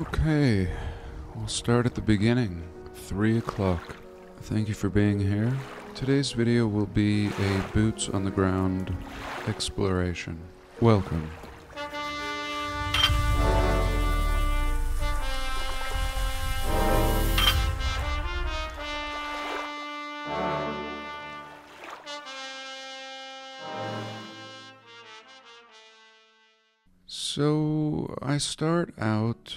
Okay, we'll start at the beginning. 3 o'clock. Thank you for being here. Today's video will be a boots on the ground exploration. Welcome. So, I start out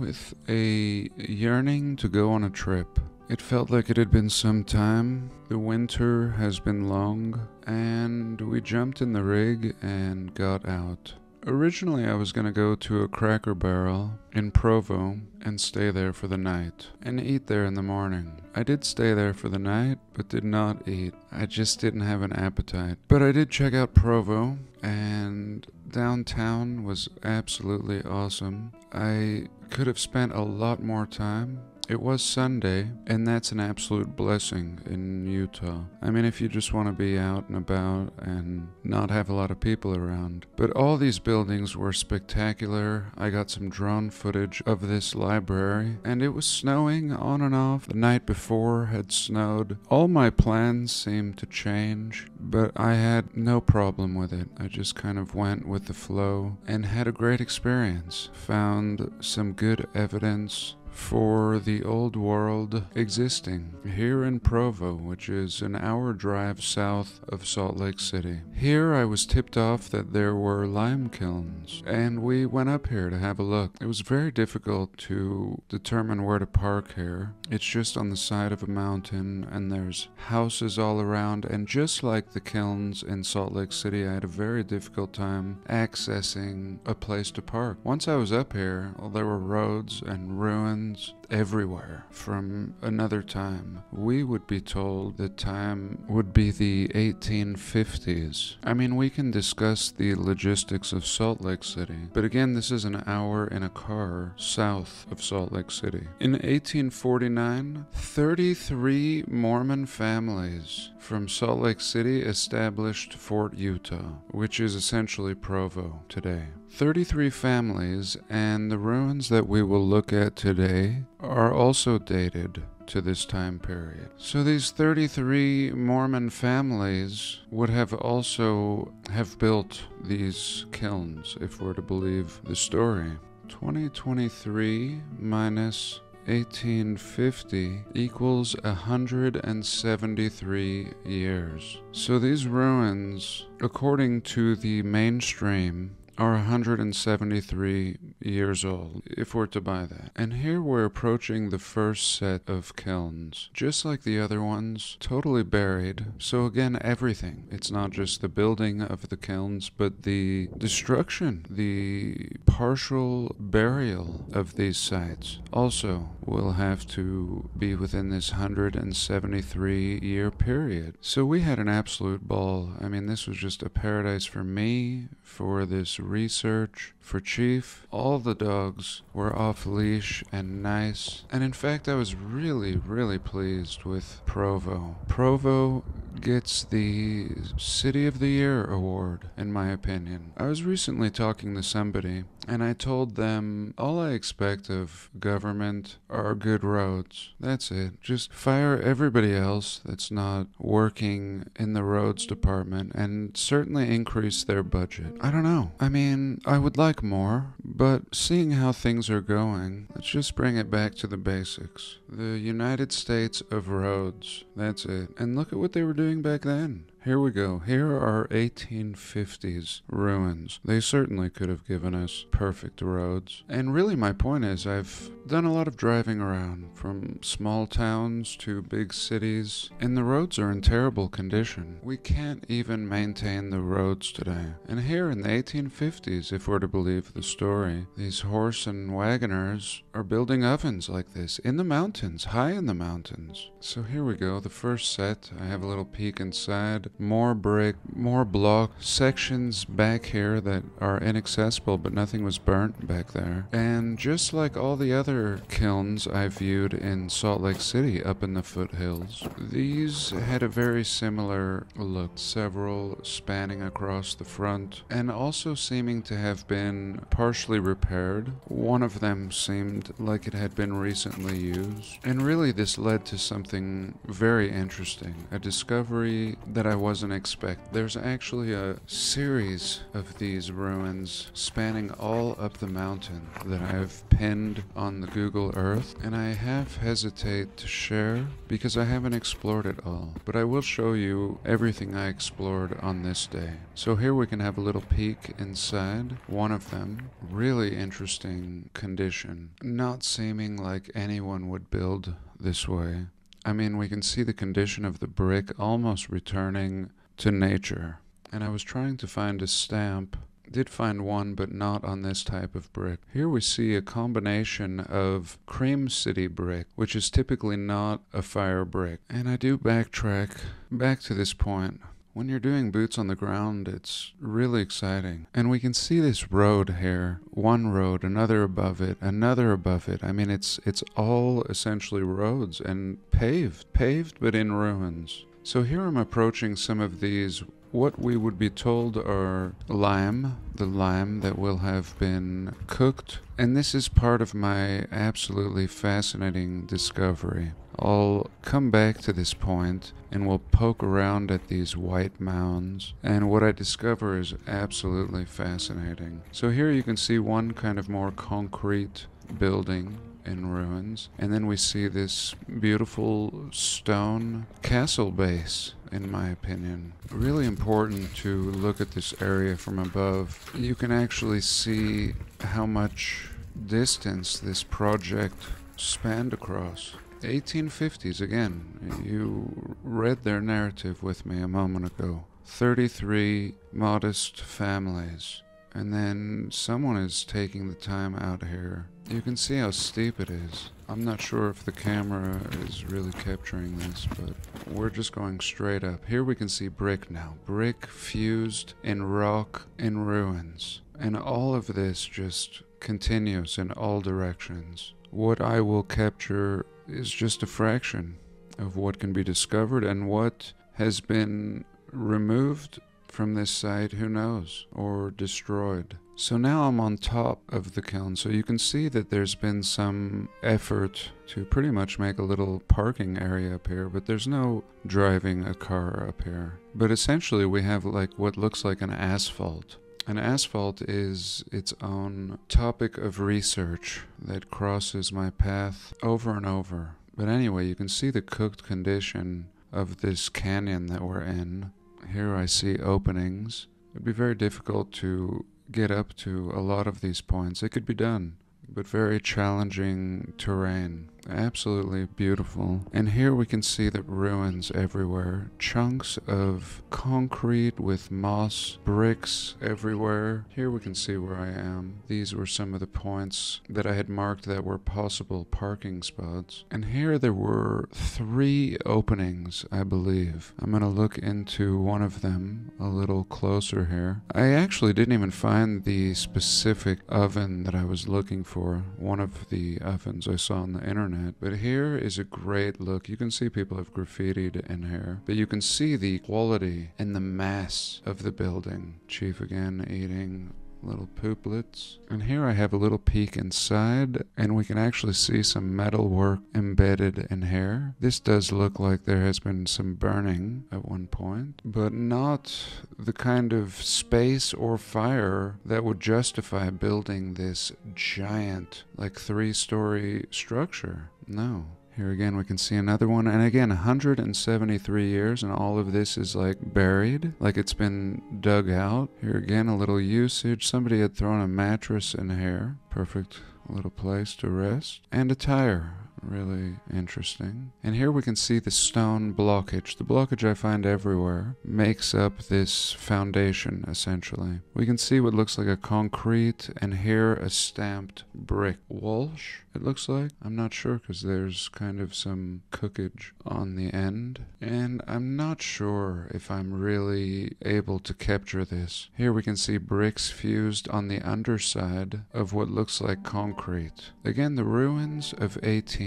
with a yearning to go on a trip. It felt like it had been some time. The winter has been long, and we jumped in the rig and got out. Originally, I was going to go to a cracker barrel in Provo and stay there for the night and eat there in the morning. I did stay there for the night, but did not eat. I just didn't have an appetite. But I did check out Provo, and downtown was absolutely awesome. I could have spent a lot more time. It was Sunday, and that's an absolute blessing in Utah. I mean, if you just want to be out and about and not have a lot of people around. But all these buildings were spectacular. I got some drone footage of this library, and it was snowing on and off. The night before had snowed. All my plans seemed to change, but I had no problem with it. I just kind of went with the flow and had a great experience. Found some good evidence for the old world existing here in Provo, which is an hour drive south of Salt Lake City. Here I was tipped off that there were lime kilns, and we went up here to have a look. It was very difficult to determine where to park here. It's just on the side of a mountain, and there's houses all around, and just like the kilns in Salt Lake City, I had a very difficult time accessing a place to park. Once I was up here, well, there were roads and ruins ones everywhere from another time. We would be told the time would be the 1850s. I mean, we can discuss the logistics of Salt Lake City, but again, this is an hour in a car south of Salt Lake City. In 1849, 33 Mormon families from Salt Lake City established Fort Utah, which is essentially Provo today. 33 families, and the ruins that we will look at today are also dated to this time period. So these 33 Mormon families would have also have built these kilns if we're to believe the story. 2023 minus 1850 equals 173 years. So these ruins, according to the mainstream, are 173 years old, if we're to buy that. And here we're approaching the first set of kilns. Just like the other ones, totally buried. So again, everything. It's not just the building of the kilns, but the destruction, the partial burial of these sites also will have to be within this 173 year period. So we had an absolute ball. I mean, this was just a paradise for me, for this research for Chief. All the dogs were off leash and nice. And in fact, I was really, really pleased with Provo. Provo gets the City of the Year award, in my opinion. I was recently talking to somebody, and I told them all I expect of government are good roads. That's it. Just fire everybody else that's not working in the roads department and certainly increase their budget. I don't know. I mean, I would like more, but seeing how things are going, let's just bring it back to the basics. The United States of Roads. That's it. And look at what they were doing back then. Here we go. Here are 1850s ruins. They certainly could have given us perfect roads. And really, my point is, I've done a lot of driving around from small towns to big cities, and the roads are in terrible condition. We can't even maintain the roads today. And here in the 1850s, if we're to believe the story, these horse and wagoners are building ovens like this in the mountains, high in the mountains. So here we go, the first set. I have a little peek inside. More brick, more block sections back here that are inaccessible, but nothing was burnt back there. And just like all the other kilns I viewed in Salt Lake City up in the foothills, these had a very similar look, several spanning across the front, and also seeming to have been partially repaired. One of them seemed like it had been recently used. And really, this led to something very interesting a discovery that I wasn't expecting. There's actually a series of these ruins spanning all up the mountain that I've pinned on the Google Earth, and I have hesitate to share because I haven't explored it all. But I will show you everything I explored on this day. So here we can have a little peek inside one of them. Really interesting condition. Not seeming like anyone would build this way. I mean, we can see the condition of the brick almost returning to nature. And I was trying to find a stamp. Did find one, but not on this type of brick. Here we see a combination of Cream City brick, which is typically not a fire brick. And I do backtrack back to this point. When you're doing boots on the ground, it's really exciting. And we can see this road here. One road, another above it, another above it. I mean, it's it's all essentially roads and paved, paved but in ruins. So here I'm approaching some of these what we would be told are lime, the lime that will have been cooked. And this is part of my absolutely fascinating discovery. I'll come back to this point and we'll poke around at these white mounds. And what I discover is absolutely fascinating. So here you can see one kind of more concrete building in ruins. And then we see this beautiful stone castle base, in my opinion. Really important to look at this area from above. You can actually see how much distance this project spanned across. 1850s again. You read their narrative with me a moment ago. 33 modest families. And then someone is taking the time out here. You can see how steep it is. I'm not sure if the camera is really capturing this, but we're just going straight up. Here we can see brick now. Brick fused in rock in ruins. And all of this just continues in all directions. What I will capture is just a fraction of what can be discovered and what has been removed from this side, who knows, or destroyed. So now I'm on top of the kiln, so you can see that there's been some effort to pretty much make a little parking area up here, but there's no driving a car up here. But essentially, we have like what looks like an asphalt. An asphalt is its own topic of research that crosses my path over and over. But anyway, you can see the cooked condition of this canyon that we're in. Here I see openings. It'd be very difficult to get up to a lot of these points. It could be done, but very challenging terrain. Absolutely beautiful. And here we can see the ruins everywhere. Chunks of concrete with moss, bricks everywhere. Here we can see where I am. These were some of the points that I had marked that were possible parking spots. And here there were three openings, I believe. I'm going to look into one of them a little closer here. I actually didn't even find the specific oven that I was looking for. One of the ovens I saw on the internet internet. But here is a great look. You can see people have graffitied in here, but you can see the quality and the mass of the building. Chief again eating little pooplets. And here I have a little peek inside, and we can actually see some metal work embedded in here. This does look like there has been some burning at one point, but not the kind of space or fire that would justify building this giant, like three story structure. No. Here again, we can see another one. And again, 173 years, and all of this is like buried, like it's been dug out. Here again, a little usage. Somebody had thrown a mattress in here. Perfect little place to rest. And a tire. Really interesting. And here we can see the stone blockage. The blockage I find everywhere makes up this foundation, essentially. We can see what looks like a concrete and here a stamped brick. Walsh, it looks like. I'm not sure because there's kind of some cookage on the end. And I'm not sure if I'm really able to capture this. Here we can see bricks fused on the underside of what looks like concrete. Again, the ruins of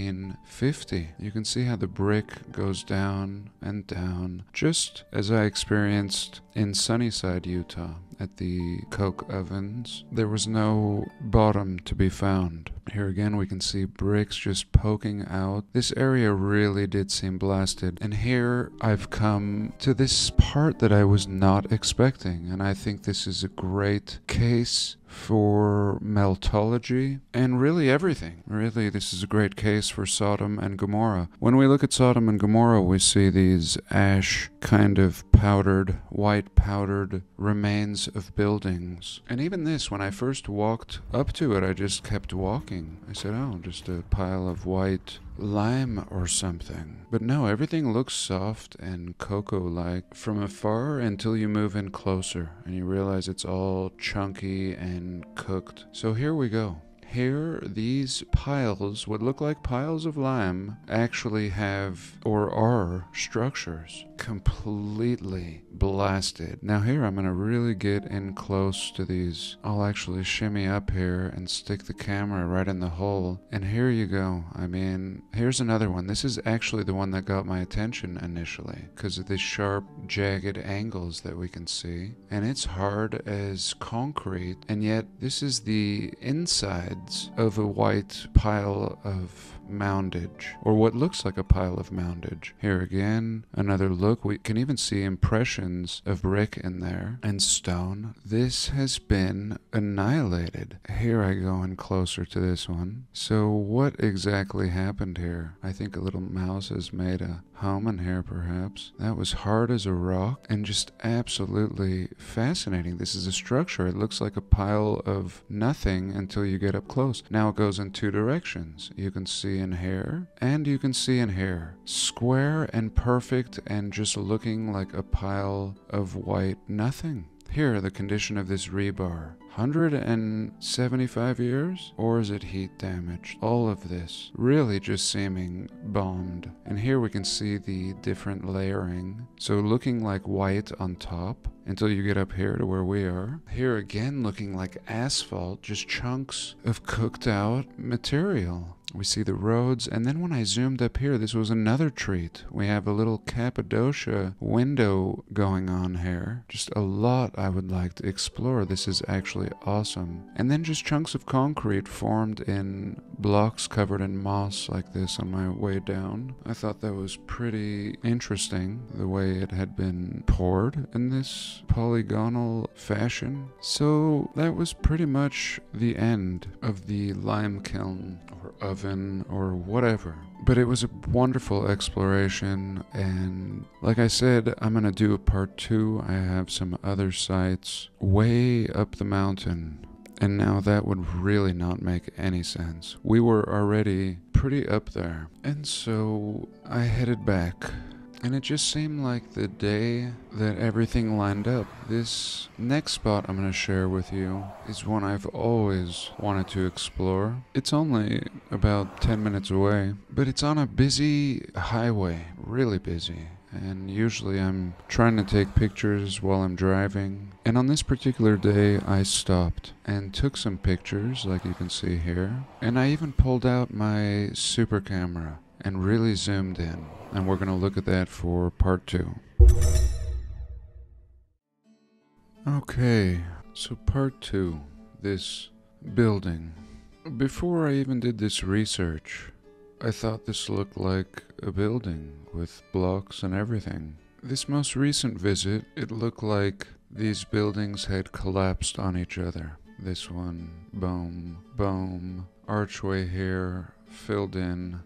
1850. You can see how the brick goes down and down, just as I experienced in Sunnyside, Utah at the coke ovens, there was no bottom to be found. Here again, we can see bricks just poking out. This area really did seem blasted. And here I've come to this part that I was not expecting. And I think this is a great case for meltology and really everything. Really, this is a great case for Sodom and Gomorrah. When we look at Sodom and Gomorrah, we see these ash kind of powdered, white powdered remains of buildings. And even this, when I first walked up to it, I just kept walking. I said, oh, just a pile of white lime or something. But no, everything looks soft and cocoa like from afar until you move in closer and you realize it's all chunky and cooked. So here we go. Here, these piles, what look like piles of lime, actually have or are structures completely blasted. Now, here I'm going to really get in close to these. I'll actually shimmy up here and stick the camera right in the hole. And here you go. I mean, here's another one. This is actually the one that got my attention initially because of the sharp, jagged angles that we can see. And it's hard as concrete. And yet, this is the insides of a white pile of moundage, or what looks like a pile of moundage. Here again, another look. We can even see impressions of brick in there and stone. This has been annihilated. Here I go in closer to this one. So, what exactly happened here? I think a little mouse has made a home in here, perhaps. That was hard as a rock and just absolutely fascinating. This is a structure. It looks like a pile of nothing until you get up close. Now it goes in two directions. You can see in here and you can see in here. Square and perfect and just looking like a pile of white nothing. Here, the condition of this rebar. 175 years? Or is it heat damaged? All of this really just seeming bombed. And here we can see the different layering. So looking like white on top until you get up here to where we are. Here again looking like asphalt, just chunks of cooked out material. We see the roads, and then when I zoomed up here, this was another treat. We have a little Cappadocia window going on here. Just a lot I would like to explore. This is actually awesome. And then just chunks of concrete formed in blocks covered in moss like this on my way down. I thought that was pretty interesting, the way it had been poured in this polygonal fashion. So that was pretty much the end of the lime kiln or oven or whatever. But it was a wonderful exploration, and like I said, I'm gonna do a part two. I have some other sites way up the mountain, and now that would really not make any sense. We were already pretty up there, and so I headed back and it just seemed like the day that everything lined up. This next spot I'm going to share with you is one I've always wanted to explore. It's only about 10 minutes away, but it's on a busy highway, really busy. And usually I'm trying to take pictures while I'm driving. And on this particular day, I stopped and took some pictures, like you can see here. And I even pulled out my super camera and really zoomed in. And we're going to look at that for part two. Okay, so part two this building. Before I even did this research, I thought this looked like a building with blocks and everything. This most recent visit, it looked like these buildings had collapsed on each other. This one, boom, boom, archway here, filled in,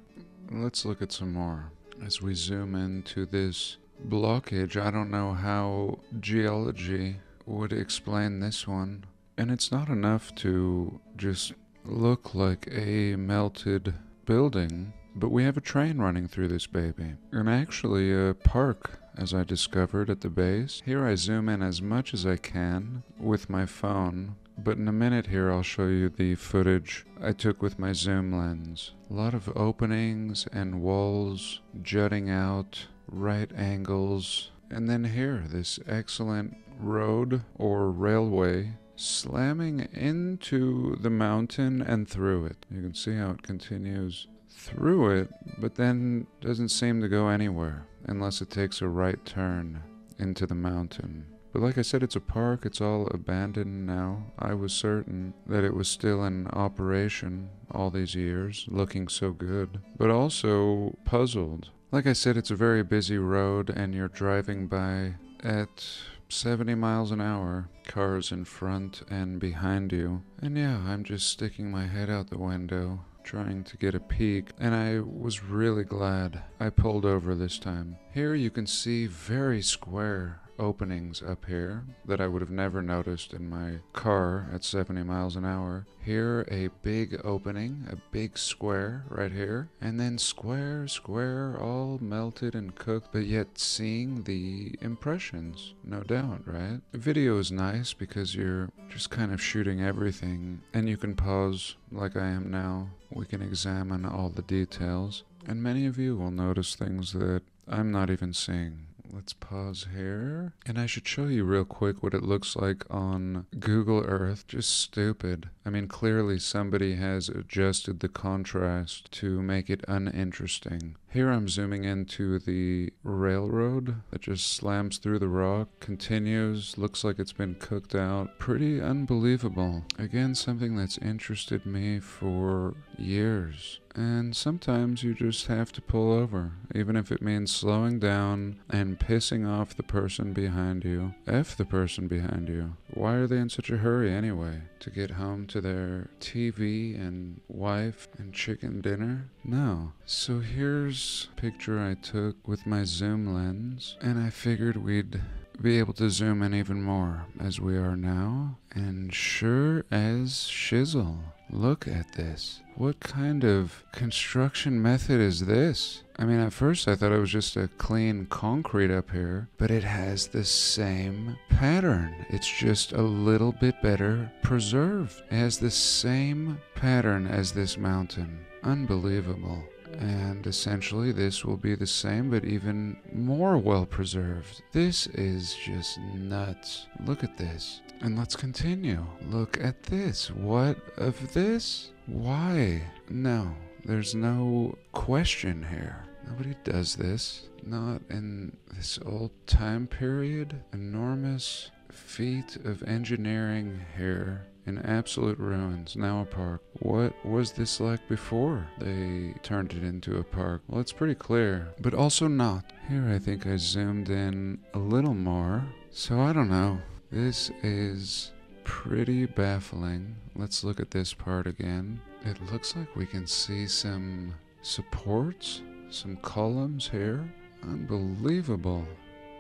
Let's look at some more. As we zoom into this blockage, I don't know how geology would explain this one. And it's not enough to just look like a melted building, but we have a train running through this baby. And actually, a park, as I discovered at the base. Here I zoom in as much as I can with my phone, but in a minute here I'll show you the footage I took with my zoom lens. A lot of openings and walls jutting out, right angles, and then here, this excellent road or railway slamming into the mountain and through it. You can see how it continues through it, but then doesn't seem to go anywhere unless it takes a right turn into the mountain. But like I said, it's a park, it's all abandoned now. I was certain that it was still in operation all these years, looking so good, but also puzzled. Like I said, it's a very busy road, and you're driving by at 70 miles an hour, cars in front and behind you. And yeah, I'm just sticking my head out the window, trying to get a peek, and I was really glad I pulled over this time. Here you can see very square openings up here that I would have never noticed in my car at 70 miles an hour. Here, a big opening, a big square right here, and then square, square, all melted and cooked, but yet seeing the impressions, no doubt, right? Video is nice because you're just kind of shooting everything, and you can pause like I am now. We can examine all the details, and many of you will notice things that I'm not even seeing let's pause here. And I should show you real quick what it looks like on Google Earth. Just stupid. I mean, clearly somebody has adjusted the contrast to make it uninteresting. Here I'm zooming into the railroad that just slams through the rock, continues, looks like it's been cooked out. Pretty unbelievable. Again, something that's interested me for years. And sometimes you just have to pull over, even if it means slowing down and pissing off the person behind you. F the person behind you. Why are they in such a hurry anyway? To get home to their TV and wife and chicken dinner? No. So here's a picture I took with my zoom lens, and I figured we'd be able to zoom in even more as we are now. And sure as shizzle, look at this. What kind of construction method is this? I mean, at first I thought it was just a clean concrete up here, but it has the same pattern. It's just a little bit better preserved. It has the same pattern as this mountain. Unbelievable. And essentially, this will be the same, but even more well preserved. This is just nuts. Look at this. And let's continue. Look at this. What of this? Why? No, there's no question here. Nobody does this. Not in this old time period. Enormous feat of engineering here in absolute ruins, now a park. What was this like before they turned it into a park? Well, it's pretty clear, but also not. Here I think I zoomed in a little more, so I don't know. This is pretty baffling. Let's look at this part again. It looks like we can see some supports, some columns here. Unbelievable.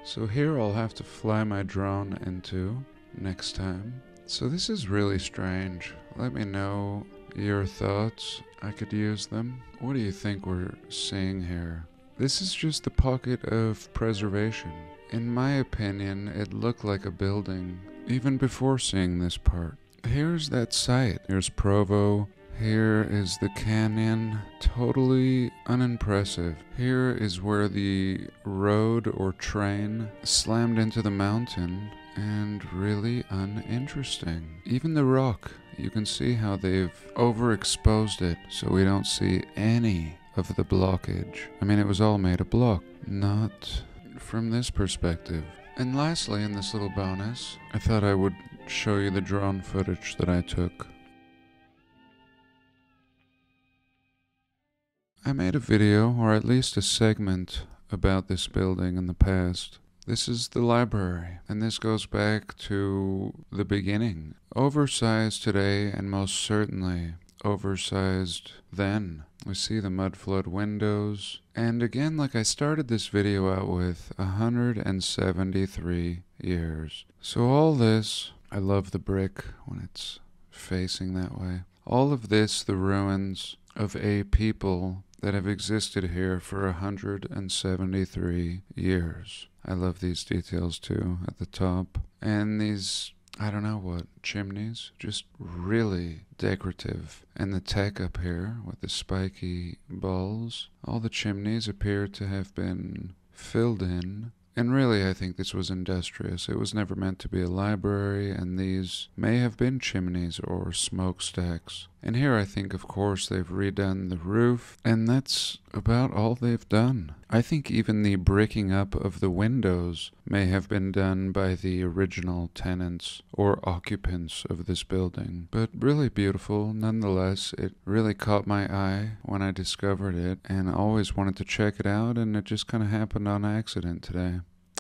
So here I'll have to fly my drone into next time. So this is really strange. Let me know your thoughts. I could use them. What do you think we're seeing here? This is just the pocket of preservation. In my opinion, it looked like a building, even before seeing this part. Here's that site. Here's Provo. Here is the canyon. Totally unimpressive. Here is where the road or train slammed into the mountain and really uninteresting. Even the rock, you can see how they've overexposed it so we don't see any of the blockage. I mean, it was all made of block, not from this perspective. And lastly, in this little bonus, I thought I would show you the drone footage that I took. I made a video, or at least a segment, about this building in the past. This is the library, and this goes back to the beginning. Oversized today, and most certainly oversized then. We see the mud flood windows, and again, like I started this video out with, 173 years. So all this, I love the brick when it's facing that way. All of this, the ruins of a people that have existed here for 173 years. I love these details too at the top. And these, I don't know what, chimneys, just really decorative. And the tech up here with the spiky balls, all the chimneys appear to have been filled in and really, I think this was industrious. It was never meant to be a library, and these may have been chimneys or smokestacks. And here I think, of course, they've redone the roof, and that's about all they've done. I think even the bricking up of the windows may have been done by the original tenants or occupants of this building. But really beautiful nonetheless. It really caught my eye when I discovered it, and I always wanted to check it out, and it just kind of happened on accident today.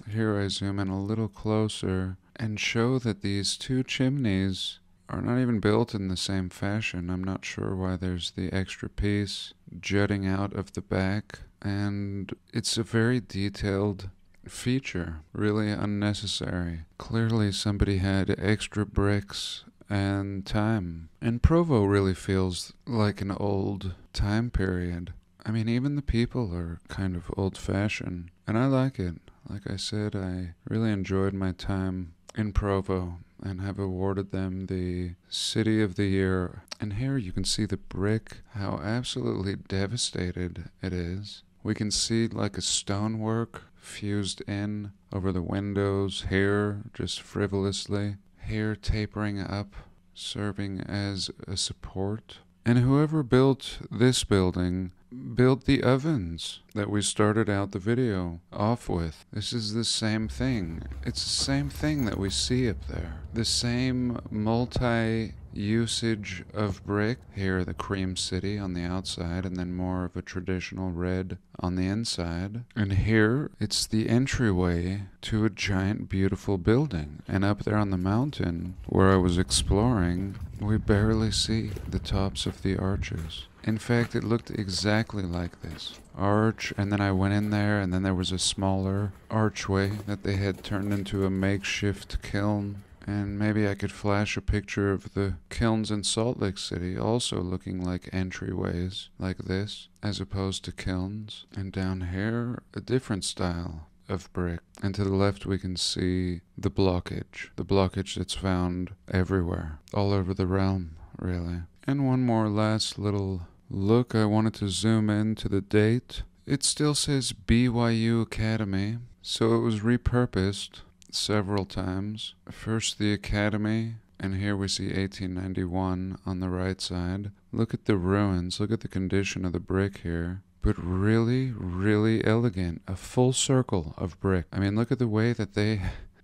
Here I zoom in a little closer and show that these two chimneys are not even built in the same fashion. I'm not sure why there's the extra piece jutting out of the back, and it's a very detailed feature, really unnecessary. Clearly, somebody had extra bricks and time. And Provo really feels like an old time period. I mean, even the people are kind of old fashioned, and I like it. Like I said, I really enjoyed my time in Provo and have awarded them the City of the Year. And here you can see the brick, how absolutely devastated it is. We can see like a stonework fused in over the windows, here just frivolously, here tapering up, serving as a support. And whoever built this building built the ovens that we started out the video off with. This is the same thing. It's the same thing that we see up there. The same multi usage of brick. Here, the cream city on the outside, and then more of a traditional red on the inside. And here, it's the entryway to a giant, beautiful building. And up there on the mountain, where I was exploring, we barely see the tops of the arches. In fact, it looked exactly like this arch, and then I went in there, and then there was a smaller archway that they had turned into a makeshift kiln and maybe I could flash a picture of the kilns in Salt Lake City also looking like entryways like this, as opposed to kilns. And down here, a different style of brick. And to the left, we can see the blockage, the blockage that's found everywhere, all over the realm, really. And one more last little look. I wanted to zoom in to the date. It still says BYU Academy, so it was repurposed several times. First, the Academy, and here we see 1891 on the right side. Look at the ruins, look at the condition of the brick here. But really, really elegant. A full circle of brick. I mean, look at the way that they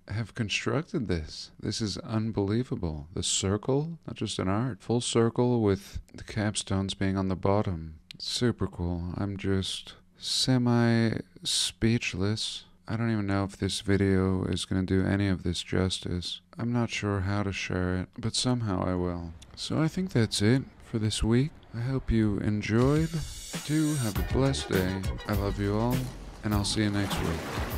have constructed this. This is unbelievable. The circle, not just an art, full circle with the capstones being on the bottom. Super cool. I'm just semi speechless. I don't even know if this video is going to do any of this justice. I'm not sure how to share it, but somehow I will. So I think that's it for this week. I hope you enjoyed. Do have a blessed day. I love you all, and I'll see you next week.